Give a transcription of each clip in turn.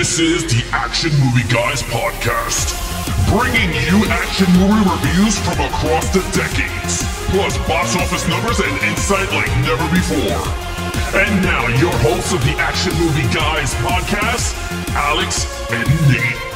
This is the Action Movie Guys podcast, bringing you action movie reviews from across the decades, plus box office numbers and insight like never before. And now, your hosts of the Action Movie Guys podcast, Alex and Nate.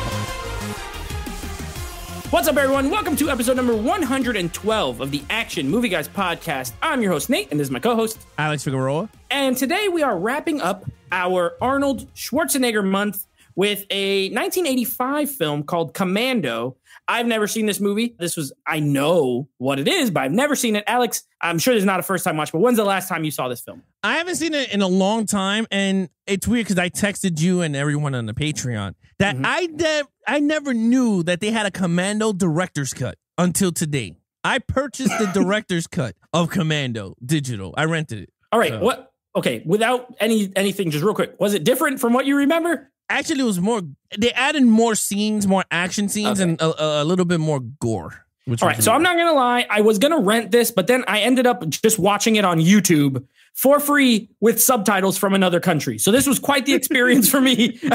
What's up, everyone? Welcome to episode number 112 of the Action Movie Guys podcast. I'm your host, Nate, and this is my co host. Alex Figueroa. And today we are wrapping up our Arnold Schwarzenegger month with a 1985 film called Commando. I've never seen this movie. This was, I know what it is, but I've never seen it. Alex, I'm sure this is not a first time watch, but when's the last time you saw this film? I haven't seen it in a long time, and it's weird because I texted you and everyone on the Patreon that Mhm. I de- I never knew that they had a Commando director's cut until today. I purchased the director's cut of Commando digital. I rented it. All right, Uh, what? Okay, without any anything, just real quick, was it different from what you remember? Actually, it was more. They added more scenes, more action scenes, Okay. and a, a little bit more gore. All right, so I'm not gonna lie, I was gonna rent this, but then I ended up just watching it on YouTube for free with subtitles from another country. So this was quite the experience for me.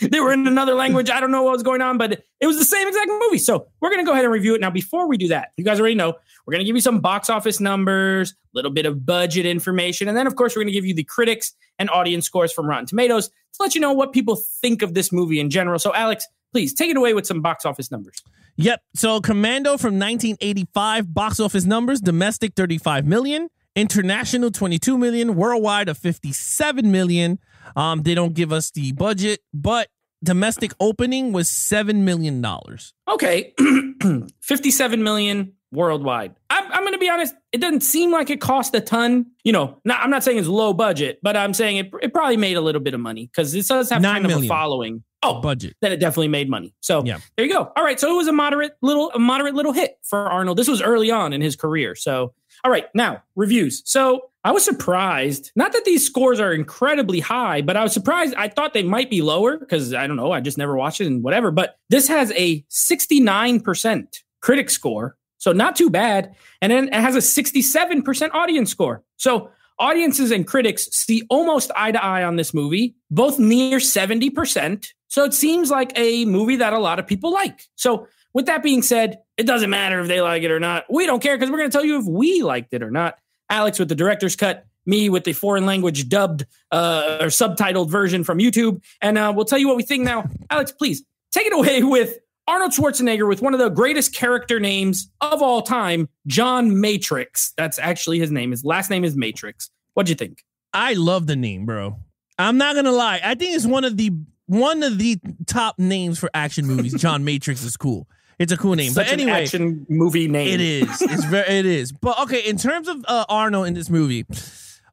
They were in another language. I don't know what was going on, but it was the same exact movie. So we're gonna go ahead and review it now. Before we do that, you guys already know we're gonna give you some box office numbers, a little bit of budget information, and then of course we're gonna give you the critics and audience scores from Rotten Tomatoes to let you know what people think of this movie in general. So Alex, please take it away with some box office numbers. Yep. So Commando from 1985 box office numbers domestic 35 million, international 22 million, worldwide of 57 million. Um they don't give us the budget, but domestic opening was 7 million dollars. okay 57 million worldwide i'm, I'm gonna be honest it doesn't seem like it cost a ton you know not, i'm not saying it's low budget but i'm saying it, it probably made a little bit of money because it does have Nine kind of a following oh Budget. then it definitely made money so Yeah. there you go all right so it was a moderate little a moderate little hit for arnold this was early on in his career so all right now reviews so i was surprised not that these scores are incredibly high but i was surprised i thought they might be lower because i don't know i just never watched it and whatever but this has a 69% critic score so not too bad and then it has a 67% audience score so audiences and critics see almost eye to eye on this movie, both near 70%. So it seems like a movie that a lot of people like. So with that being said, it doesn't matter if they like it or not. We don't care because we're going to tell you if we liked it or not. Alex with the director's cut, me with the foreign language dubbed uh, or subtitled version from YouTube. And uh, we'll tell you what we think now. Alex, please take it away with Arnold Schwarzenegger with one of the greatest character names of all time, John Matrix. That's actually his name. His last name is Matrix. What'd you think? I love the name, bro. I'm not gonna lie. I think it's one of the one of the top names for action movies. John Matrix is cool. It's a cool name. Such but an anyway, action movie name. It is. It's very. It is. But okay, in terms of uh, Arnold in this movie,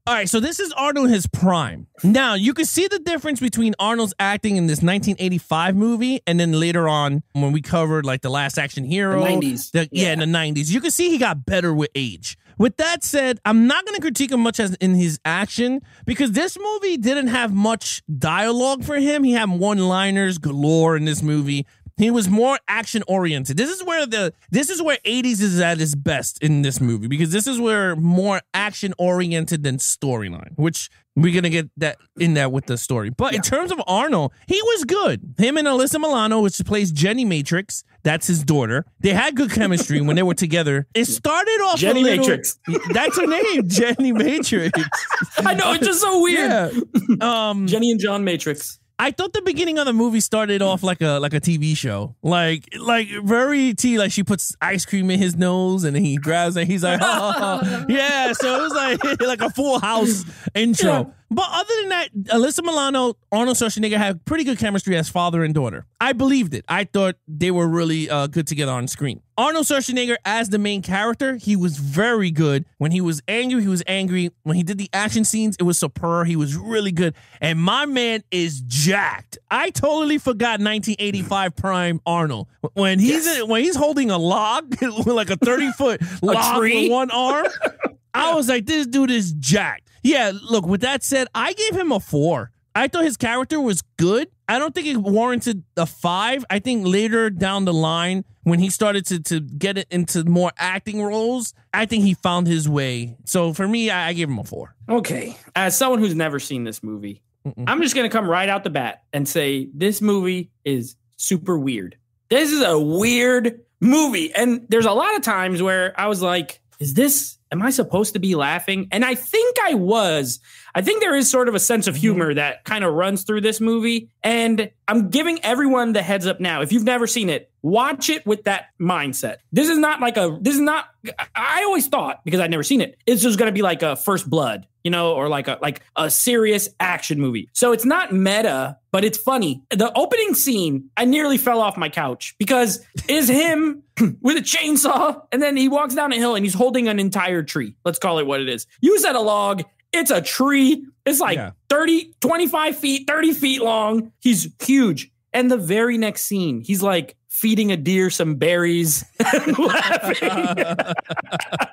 all right. So this is Arnold in his prime. Now you can see the difference between Arnold's acting in this 1985 movie and then later on when we covered like the Last Action Hero, The 90s. the- yeah, in the 90s. You can see he got better with age. With that said, I'm not going to critique him much as in his action because this movie didn't have much dialogue for him. He had one-liners galore in this movie. He was more action oriented. This is where the this is where 80s is at its best in this movie because this is where more action oriented than storyline, which we're gonna get that in that with the story. But in terms of Arnold, he was good. Him and Alyssa Milano, which plays Jenny Matrix, that's his daughter. They had good chemistry when they were together. It started off Jenny little- Matrix. That's her name, Jenny Matrix. I know it's just so weird. Yeah. Um, Jenny and John Matrix. I thought the beginning of the movie started off like a like a TV show, like like very T. Like she puts ice cream in his nose and then he grabs it. He's like, oh, yeah. So it was like like a Full House intro. But other than that, Alyssa Milano, Arnold Schwarzenegger had pretty good chemistry as father and daughter. I believed it. I thought they were really uh, good together on screen. Arnold Schwarzenegger as the main character, he was very good. When he was angry, he was angry. When he did the action scenes, it was superb. He was really good. And my man is jacked. I totally forgot 1985 Prime Arnold. When he's Yes. when he's holding a log, like a 30 foot log tree? with one arm, I was like, this dude is jacked. Yeah, look, with that said, I gave him a four. I thought his character was good. I don't think it warranted a five. I think later down the line, when he started to, to get it into more acting roles, I think he found his way. So for me, I, I gave him a four. Okay. As someone who's never seen this movie, Mm-mm. I'm just going to come right out the bat and say this movie is super weird. This is a weird movie. And there's a lot of times where I was like, is this, am I supposed to be laughing? And I think I was. I think there is sort of a sense of mm-hmm. humor that kind of runs through this movie. And I'm giving everyone the heads up now. If you've never seen it, watch it with that mindset. This is not like a, this is not, I always thought, because I'd never seen it, it's just going to be like a first blood, you know, or like a, like a serious action movie. So it's not meta, but it's funny. The opening scene, I nearly fell off my couch because is him with a chainsaw and then he walks down a hill and he's holding an entire tree. Let's call it what it is. You said a log. It's a tree. It's like Yeah. 30, 25 feet, 30 feet long. He's huge. And the very next scene, he's like feeding a deer some berries and laughing.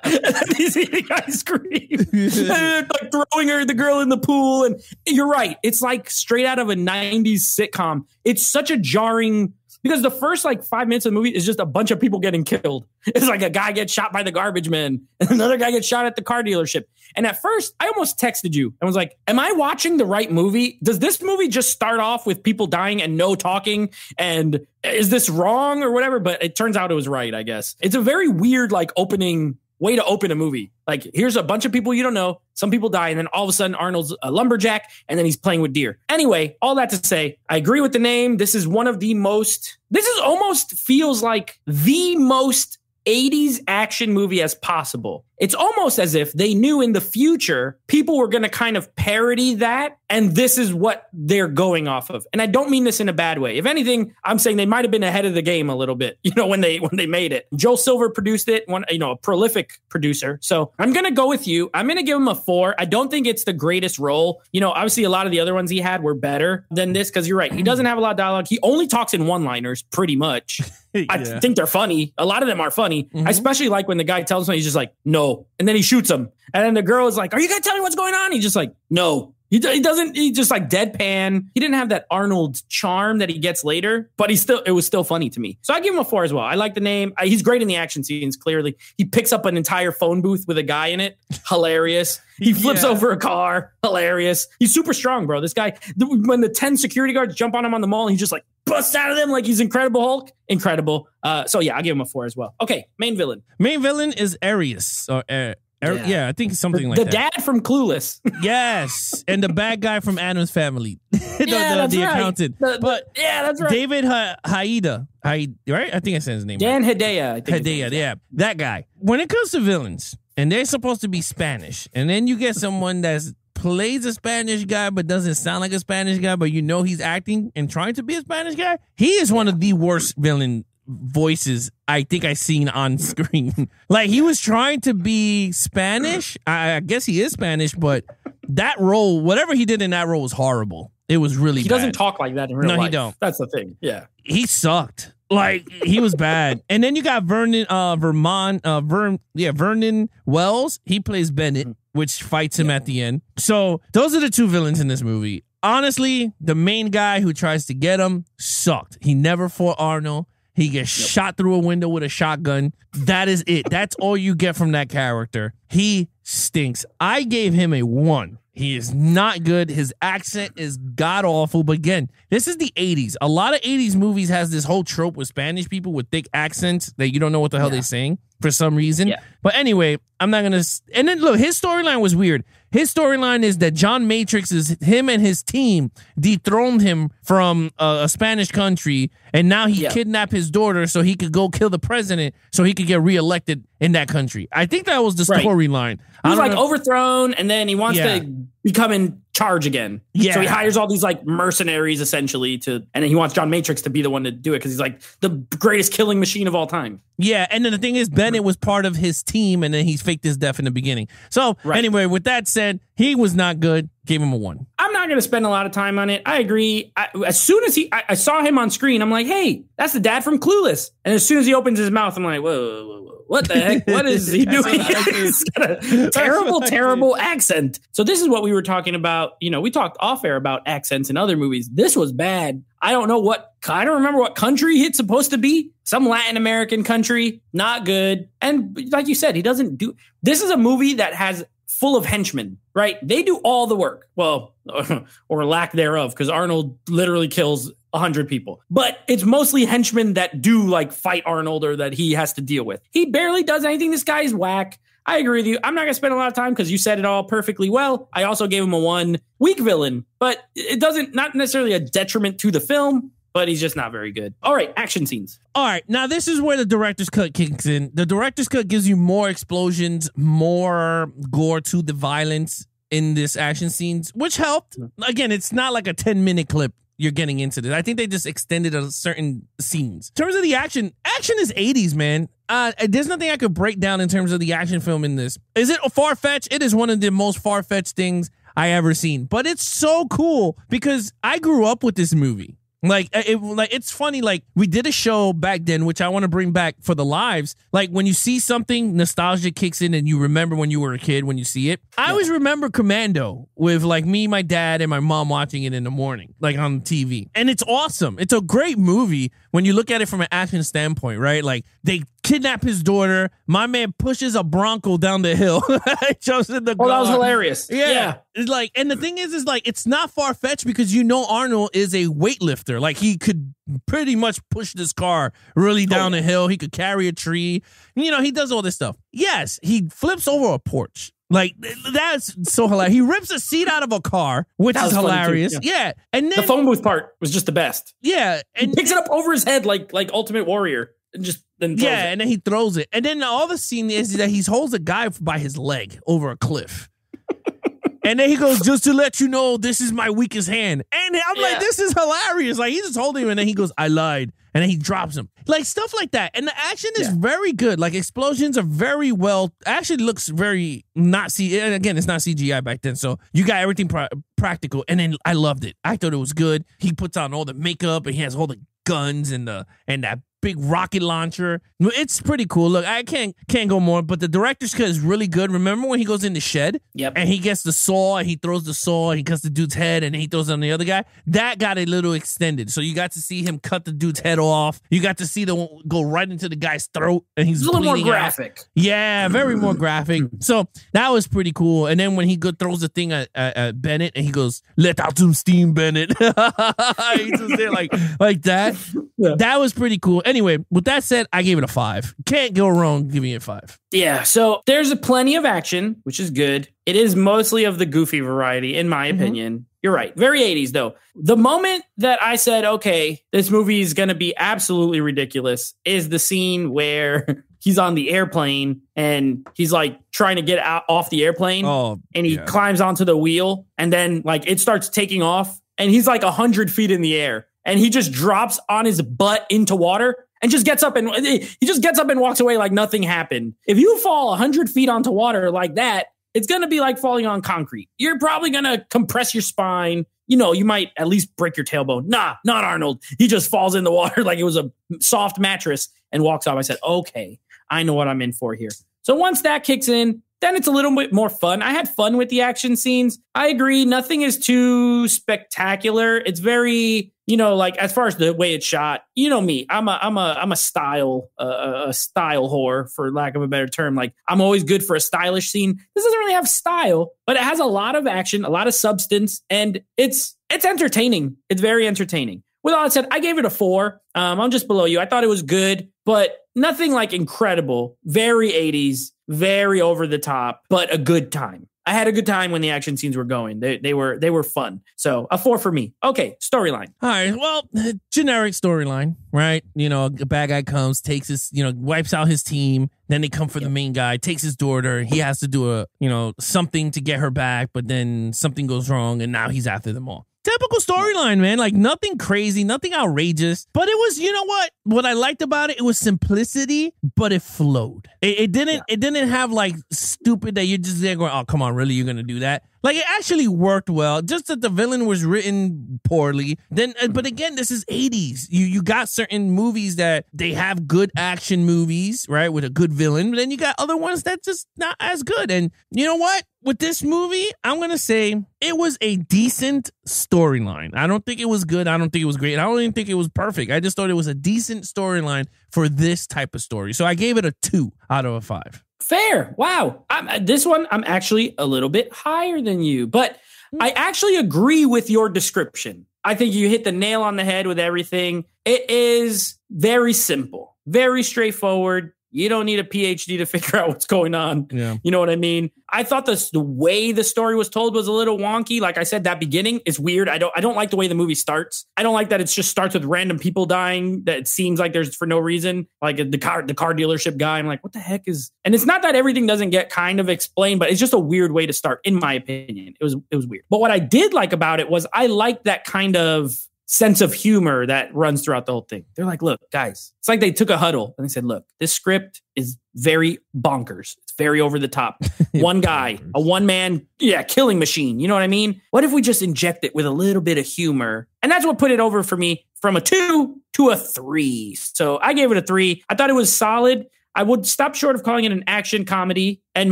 and he's eating ice cream. and like throwing her the girl in the pool. And you're right. It's like straight out of a 90s sitcom. It's such a jarring because the first like five minutes of the movie is just a bunch of people getting killed. It's like a guy gets shot by the garbage man, and another guy gets shot at the car dealership. And at first, I almost texted you and was like, Am I watching the right movie? Does this movie just start off with people dying and no talking? And is this wrong or whatever? But it turns out it was right, I guess. It's a very weird, like, opening way to open a movie. Like, here's a bunch of people you don't know. Some people die, and then all of a sudden, Arnold's a lumberjack, and then he's playing with deer. Anyway, all that to say, I agree with the name. This is one of the most, this is almost feels like the most 80s action movie as possible. It's almost as if they knew in the future people were going to kind of parody that and this is what they're going off of. And I don't mean this in a bad way. If anything, I'm saying they might have been ahead of the game a little bit, you know, when they when they made it. Joel Silver produced it, one you know, a prolific producer. So, I'm going to go with you. I'm going to give him a 4. I don't think it's the greatest role. You know, obviously a lot of the other ones he had were better than this cuz you're right. He doesn't have a lot of dialogue. He only talks in one-liners pretty much. I think they're funny. A lot of them are funny. Mhm. I especially like when the guy tells him he's just like, no. And then he shoots him. And then the girl is like, are you going to tell me what's going on? He's just like, no. He, do- he doesn't, he just like deadpan. He didn't have that Arnold charm that he gets later, but he still, it was still funny to me. So I give him a four as well. I like the name. I, he's great in the action scenes, clearly. He picks up an entire phone booth with a guy in it. Hilarious. He flips Yeah. over a car. Hilarious. He's super strong, bro. This guy, the, when the 10 security guards jump on him on the mall, he's just like busts out of them like he's Incredible Hulk. Incredible. Uh, so yeah, I'll give him a four as well. Okay, main villain. Main villain is Arius. Or, uh, Ar- Yeah. yeah. I think something like that. the that. dad from Clueless. Yes, and the bad guy from Addams Family, the, the, that's the right. accountant. The- but yeah, that's right. David ha- Haida, Haid, right? I think I said his name. Dan Hedaya. I think Hedaya, yeah, that guy. When it comes to villains, and they're supposed to be Spanish, and then you get someone that's plays a Spanish guy but doesn't sound like a Spanish guy, but you know he's acting and trying to be a Spanish guy. He is one of the worst villain voices I think I seen on screen. like he was trying to be Spanish. I, I guess he is Spanish, but that role, whatever he did in that role, was horrible. It was really He bad doesn't talk like that in real No, he don't. That's the thing. Yeah. he sucked. Like he was bad. And then you got Vernon uh Vermont uh Vern yeah, Vernon Wells. He plays Bennett, which fights him at the end. So those are the two villains in this movie. Honestly, the main guy who tries to get him sucked. He never fought Arnold. He gets shot through a window with a shotgun. That is it. That's all you get from that character. He stinks. I gave him a one. He is not good. His accent is god awful. But again, this is the 80s. A lot of 80s movies has this whole trope with Spanish people with thick accents that you don't know what the hell Yeah. they're saying for some reason. Yeah. But anyway, I'm not gonna. And then look, his storyline was weird. His storyline is that John Matrix is him and his team dethroned him from a, a Spanish country, and now he Yeah. kidnapped his daughter so he could go kill the president so he could get reelected in that country. I think that was the storyline. I He's like know- overthrown, and then he wants Yeah. to become in charge again. Yeah. So he hires all these like mercenaries essentially to, and then he wants John Matrix to be the one to do it because he's like the greatest killing machine of all time. Yeah, and then the thing is, Bennett was part of his team, and then he faked his death in the beginning. So Right. anyway, with that said, he was not good. Gave him a one. I'm not going to spend a lot of time on it. I agree. I, as soon as he, I, I saw him on screen, I'm like, hey, that's the dad from Clueless. And as soon as he opens his mouth, I'm like, whoa, whoa, whoa, whoa. what the heck? What is he doing? what I did. He's got a terrible, terrible accent. So this is what we were talking about. You know, we talked off air about accents in other movies. This was bad. I don't know what, I don't remember what country it's supposed to be. Some Latin American country, not good. And like you said, he doesn't do, this is a movie that has full of henchmen. Right? They do all the work. Well, or lack thereof, because Arnold literally kills 100 people. But it's mostly henchmen that do like fight Arnold or that he has to deal with. He barely does anything. This guy's whack. I agree with you. I'm not going to spend a lot of time because you said it all perfectly well. I also gave him a one weak villain, but it doesn't, not necessarily a detriment to the film, but he's just not very good. All right, action scenes. All right, now this is where the director's cut kicks in. The director's cut gives you more explosions, more gore to the violence in this action scenes, which helped. Again, it's not like a 10 minute clip you're getting into this. I think they just extended a certain scenes. In terms of the action, action is 80s, man. Uh, there's nothing I could break down in terms of the action film in this. Is it far fetched? It is one of the most far fetched things I ever seen. But it's so cool because I grew up with this movie. Like uh, it, like it's funny. Like we did a show back then, which I want to bring back for the lives. Like when you see something, nostalgia kicks in, and you remember when you were a kid when you see it. I always remember Commando with like me, my dad, and my mom watching it in the morning, like on TV, and it's awesome. It's a great movie when you look at it from an action standpoint, right? Like they kidnap his daughter. My man pushes a Bronco down the hill. jumps in the. Oh, that was hilarious. Yeah. Yeah. It's like, and the thing is, is like, it's not far fetched because you know Arnold is a weightlifter. Like, he could pretty much push this car really oh, down the hill. He could carry a tree. You know, he does all this stuff. Yes, he flips over a porch. Like, that's so hilarious. He rips a seat out of a car, which is was funny, too. hilarious. Yeah. Yeah. And The phone booth part was just the best. yeah. and He picks it up over his head like like Ultimate Warrior and just then throws Yeah, it. and then he throws it. And then all the scene is that he holds a guy by his leg over a cliff. and then he goes, just to let you know, this is my weakest hand. And I'm Yeah. like, this is hilarious. Like, he just holding him, and then he goes, I lied. And then he drops him. Like, stuff like that. And the action is Yeah. very good. Like, explosions are very well, actually looks very not C. And again, it's not CGI back then. So you got everything pra- practical. And then I loved it. I thought it was good. He puts on all the makeup, and he has all the guns and the and that big rocket launcher. It's pretty cool. Look, I can't can't go more, but the director's cut is really good. Remember when he goes in the shed Yep. and he gets the saw and he throws the saw and he cuts the dude's head and he throws it on the other guy? That got a little extended. So you got to see him cut the dude's head off. You got to see the go right into the guy's throat and he's It's a little more bleeding out. graphic. Yeah, very more graphic. So that was pretty cool. And then when he go, throws the thing at, at, at Bennett and he goes, "Let out some steam, Bennett." He's just there like like that. Yeah. That was pretty cool. Anyway, with that said, I gave it a five. Can't go wrong giving it a five. Yeah, so there's a plenty of action, which is good. It is mostly of the goofy variety, in my Mhm. opinion. You're right. Very 80s, though. The moment that I said, okay, this movie is going to be absolutely ridiculous is the scene where he's on the airplane and he's like trying to get out off the airplane Oh, and he yeah. climbs onto the wheel and then like it starts taking off and he's like 100 feet in the air and he just drops on his butt into water and just gets up and he just gets up and walks away like nothing happened. If you fall 100 feet onto water like that it's going to be like falling on concrete. You're probably going to compress your spine. You know you might at least break your tailbone. Nah not arnold. He just falls in the water like it was a soft mattress and walks off. I said okay i know what i'm in for here. So once that kicks in then it's a little bit more fun. I had fun with the action scenes. I agree. Nothing is too spectacular. It's very, you know, like as far as the way it's shot, you know me. I'm a, I'm a, I'm a style, uh, a style whore for lack of a better term. Like I'm always good for a stylish scene. This doesn't really have style, but it has a lot of action, a lot of substance, and it's, it's entertaining. It's very entertaining. With all that said, I gave it a four. Um, I'm just below you. I thought it was good, but nothing like incredible. Very 80s, very over the top, but a good time. I had a good time when the action scenes were going. They, they were they were fun. So a four for me. Okay, storyline. All right. Well, generic storyline, right? You know, a bad guy comes, takes his, you know, wipes out his team. Then they come for the main guy, takes his daughter. He has to do a, you know, something to get her back, but then something goes wrong, and now he's after them all. Typical storyline, man. Like nothing crazy, nothing outrageous. But it was, you know what? What I liked about it, it was simplicity, but it flowed. It, it didn't. It didn't have like stupid that you're just there going, "Oh, come on, really? You're gonna do that?" Like it actually worked well. Just that the villain was written poorly. Then, uh, but again, this is '80s. You you got certain movies that they have good action movies, right, with a good villain. But then you got other ones that just not as good. And you know what? With this movie, I'm gonna say it was a decent storyline. I don't think it was good. I don't think it was great. I don't even think it was perfect. I just thought it was a decent storyline for this type of story. So I gave it a two out of a five. Fair. Wow. I'm, uh, this one, I'm actually a little bit higher than you, but I actually agree with your description. I think you hit the nail on the head with everything. It is very simple, very straightforward. You don't need a PhD to figure out what's going on. Yeah. You know what I mean? I thought this the way the story was told was a little wonky. Like I said, that beginning is weird. I don't I don't like the way the movie starts. I don't like that it just starts with random people dying. That it seems like there's for no reason. Like the car the car dealership guy. I'm like, what the heck is? And it's not that everything doesn't get kind of explained, but it's just a weird way to start, in my opinion. It was it was weird. But what I did like about it was I liked that kind of sense of humor that runs throughout the whole thing. They're like, look, guys, it's like they took a huddle and they said, look, this script is very bonkers. It's very over the top. one guy, a one man, yeah, killing machine. You know what I mean? What if we just inject it with a little bit of humor? And that's what put it over for me from a two to a three. So I gave it a three. I thought it was solid. I would stop short of calling it an action comedy and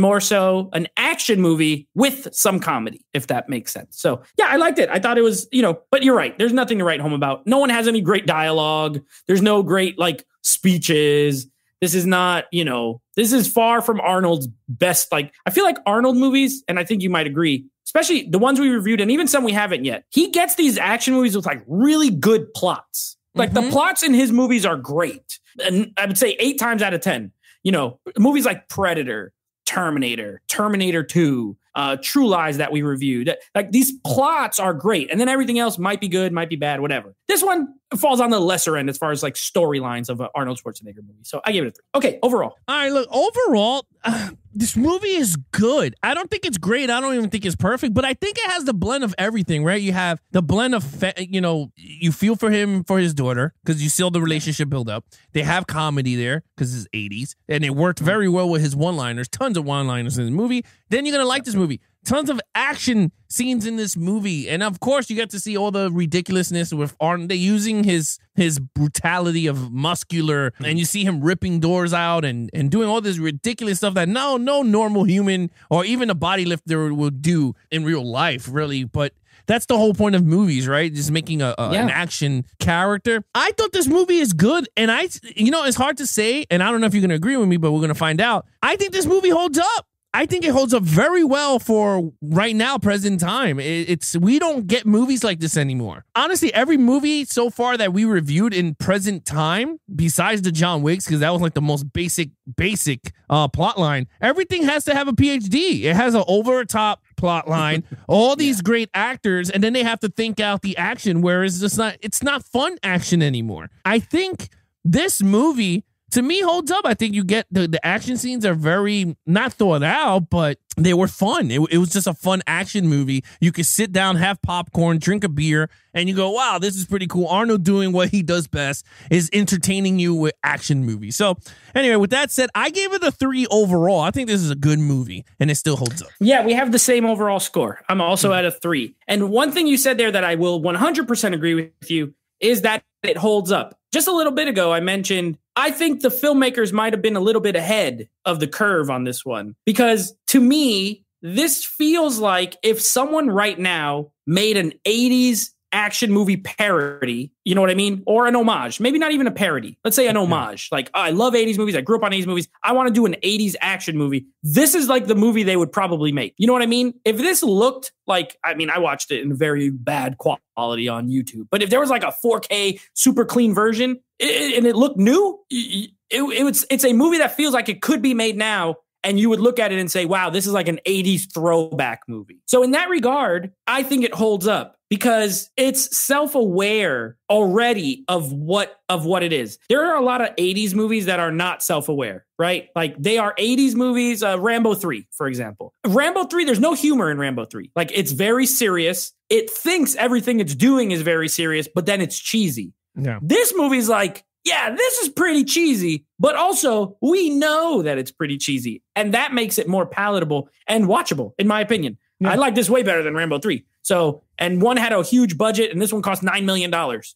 more so an action movie with some comedy, if that makes sense. So, yeah, I liked it. I thought it was, you know, but you're right. There's nothing to write home about. No one has any great dialogue. There's no great like speeches. This is not, you know, this is far from Arnold's best. Like, I feel like Arnold movies, and I think you might agree, especially the ones we reviewed and even some we haven't yet, he gets these action movies with like really good plots. Like Mhm. the plots in his movies are great. And I would say eight times out of 10, you know, movies like Predator, Terminator, Terminator 2, uh, True Lies that we reviewed. Like these plots are great. And then everything else might be good, might be bad, whatever. This one falls on the lesser end as far as like storylines of an Arnold Schwarzenegger movie. So I gave it a three. Okay, overall. All right, look, overall, uh, this movie is good. I don't think it's great. I don't even think it's perfect, but I think it has the blend of everything, right? You have the blend of, fa- you know, you feel for him for his daughter because you see the relationship build up. They have comedy there because it's 80s, and it worked very well with his one liners, tons of one liners in the movie. Then you're going to like this movie. Tons of action scenes in this movie, and of course, you get to see all the ridiculousness with Arnold. They using his his brutality of muscular, hmm. and you see him ripping doors out and and doing all this ridiculous stuff that no no normal human or even a body lifter would do in real life, really. But that's the whole point of movies, right? Just making a, a- Yeah. an action character. I thought this movie is good, and I, you know, it's hard to say, and I don't know if you're gonna agree with me, but we're gonna find out. I think this movie holds up. I think it holds up very well for right now, present time. It's we don't get movies like this anymore. Honestly, every movie so far that we reviewed in present time, besides the John Wicks, because that was like the most basic, basic uh, plot line. Everything has to have a PhD. It has an over top plot line, all these great actors, and then they have to think out the action. Whereas it's not, it's not fun action anymore. I think this movie to me holds up. I think you get the, the action scenes are very not thought out, but they were fun. It, it was just a fun action movie. You could sit down, have popcorn, drink a beer, and you go, wow, this is pretty cool. Arnold doing what he does best is entertaining you with action movies. So, anyway, with that said, I gave it a three overall. I think this is a good movie and it still holds up. Yeah, we have the same overall score. I'm also hmm. at a three. And one thing you said there that I will 100% agree with you is that it holds up. Just a little bit ago, I mentioned I think the filmmakers might have been a little bit ahead of the curve on this one because to me, this feels like if someone right now made an 80s action movie parody, you know what I mean? Or an homage, maybe not even a parody. Let's say an homage. Like, oh, I love 80s movies. I grew up on 80s movies. I want to do an 80s action movie. This is like the movie they would probably make. You know what I mean? If this looked like, I mean, I watched it in very bad quality on YouTube, but if there was like a 4K super clean version i- and it looked new, it, it, it was, it's a movie that feels like it could be made now and you would look at it and say, wow, this is like an 80s throwback movie. So, in that regard, I think it holds up because it's self-aware already of what of what it is. There are a lot of 80s movies that are not self-aware, right? Like they are 80s movies, uh, Rambo 3, for example. Rambo 3, there's no humor in Rambo 3. Like it's very serious. It thinks everything it's doing is very serious, but then it's cheesy. Yeah. This movie's like, yeah, this is pretty cheesy, but also we know that it's pretty cheesy. And that makes it more palatable and watchable, in my opinion. Yeah. I like this way better than Rambo 3. So, and one had a huge budget and this one cost $9 million.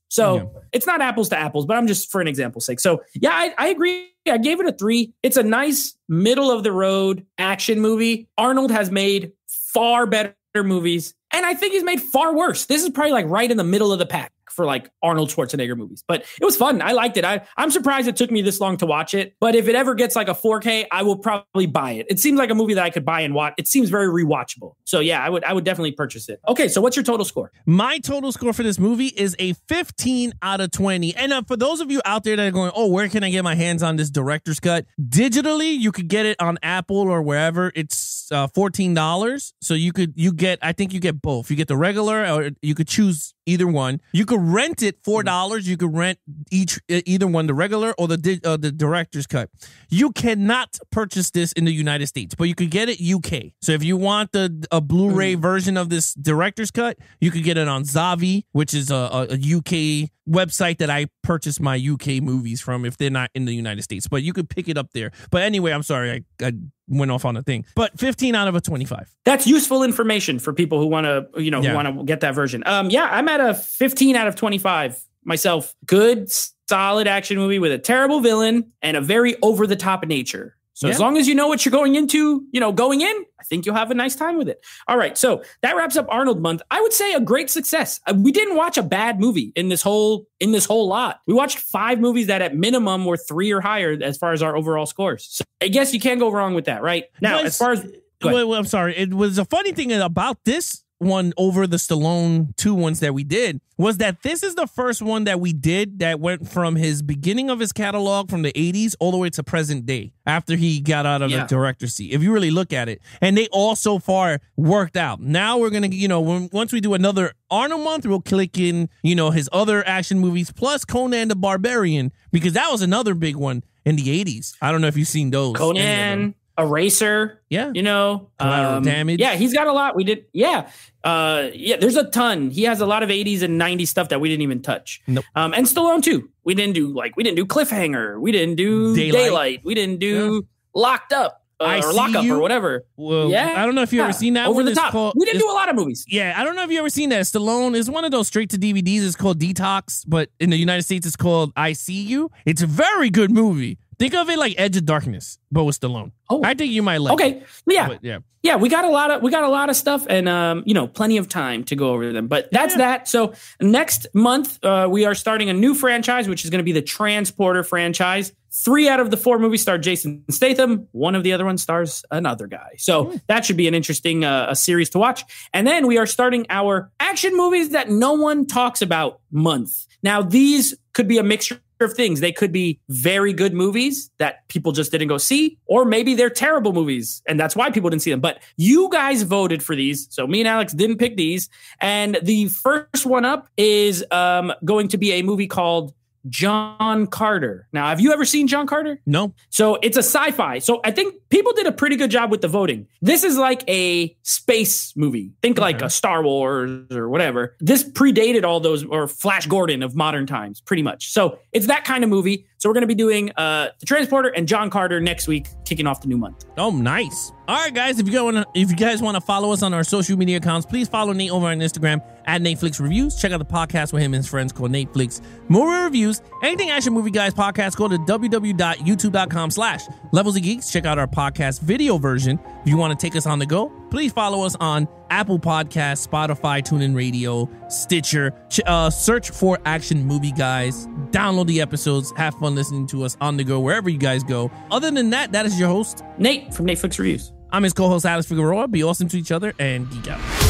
So Yeah. it's not apples to apples, but I'm just for an example's sake. So, yeah, I, I agree. I gave it a three. It's a nice middle of the road action movie. Arnold has made far better movies, and I think he's made far worse. This is probably like right in the middle of the pack for like Arnold Schwarzenegger movies. But it was fun. I liked it. I, I'm surprised it took me this long to watch it. But if it ever gets like a 4K, I will probably buy it. It seems like a movie that I could buy and watch. It seems very rewatchable. So yeah, I would I would definitely purchase it. Okay, so what's your total score? My total score for this movie is a 15 out of 20. And uh, for those of you out there that are going, oh, where can I get my hands on this director's cut? Digitally, you could get it on Apple or wherever. It's uh, $14. So you could, you get, I think you get both. You get the regular or you could choose either one. You could rent it $4. You could rent each, either one, the regular or the, uh, the director's cut. You cannot purchase this in the United States, but you could get it UK. So if you want the, a Blu-ray version of this director's cut, you could get it on Zavvi, which is a, a, a UK website that I purchase my UK movies from if they're not in the United States. But you could pick it up there. But anyway, I'm sorry, I, I went off on a thing. But 15 out of a 25. That's useful information for people who want to, you know, Yeah. who want to get that version. Um, yeah, I'm at a 15 out of 25 myself. Good, solid action movie with a terrible villain and a very over the top nature. So as long as you know what you're going into, you know, going in, I think you'll have a nice time with it. All right, so that wraps up Arnold month. I would say a great success. Uh, We didn't watch a bad movie in this whole in this whole lot. We watched five movies that at minimum were three or higher as far as our overall scores. So I guess you can't go wrong with that, right? Now, Was- as far as Go. Wait, wait, I'm sorry. It was a funny thing about this one over the Stallone two ones that we did was that this is the first one that we did that went from his beginning of his catalog from the 80s all the way to present day after he got out of Yeah. the director's seat. If you really look at it, and they all so far worked out. Now we're gonna, you know, when, once we do another Arnold month, we'll click in, you know, his other action movies plus Conan the Barbarian because that was another big one in the 80s. I don't know if you've seen those. Conan, Eraser, Yeah. you know, Collateral Damage. Yeah, he's got a lot. We did, yeah, uh, yeah. There's a ton. He has a lot of '80s and '90s stuff that we didn't even touch. Nope. Um, and Stallone too. We didn't do like we didn't do Cliffhanger. We didn't do Daylight. Daylight. We didn't do Locked Up uh, I or Lockup You. or whatever. Well, Yeah, I don't know if you Yeah. ever seen that over one. the It's top. called- we didn't do a lot of movies. Yeah, I don't know if you ever seen that. Stallone is one of those straight to DVDs. It's called D-Tox, but in the United States, it's called Eye See You. It's a very good movie. Think of it like Edge of Darkness, but with Stallone. Oh. I think you might like. Okay, it, yeah, but yeah. yeah, we got a lot of we got a lot of stuff, and um, you know, plenty of time to go over them. But that's that. So next month, uh, we are starting a new franchise, which is going to be the Transporter franchise. Three out of the four movies star Jason Statham. One of the other ones stars another guy. So that should be an interesting uh, a series to watch. And then we are starting our action movies that no one talks about month. Now these could be a mixture of things. They could be very good movies that people just didn't go see, or maybe they're terrible movies and that's why people didn't see them. But you guys voted for these. So me and Alex didn't pick these. And the first one up is um, going to be a movie called John Carter. Now, have you ever seen John Carter? No. So it's a sci-fi. So I think people did a pretty good job with the voting. This is like a space movie. Think like a Star Wars or whatever. This predated all those or Flash Gordon of modern times, pretty much. So it's that kind of movie. So we're going to be doing uh, the Transporter and John Carter next week, kicking off the new month. Oh, nice. All right, guys. If you want to, if you guys want to follow us on our social media accounts, please follow Nate over on Instagram at Netflix Reviews. Check out the podcast with him and his friends called Netflix Movie Reviews. Anything Action Movie Guys podcast, go to www.youtube.com slash Levels of Geeks. Check out our podcast video version. If you want to take us on the go, please follow us on Apple Podcasts, Spotify, TuneIn Radio, Stitcher. Ch- uh, search for Action Movie Guys. Download the episodes. Have fun listening to us on the go wherever you guys go. Other than that, that is your host. Nate from Netflix Reviews. I'm his co-host Alex Figueroa. Be awesome to each other and geek out.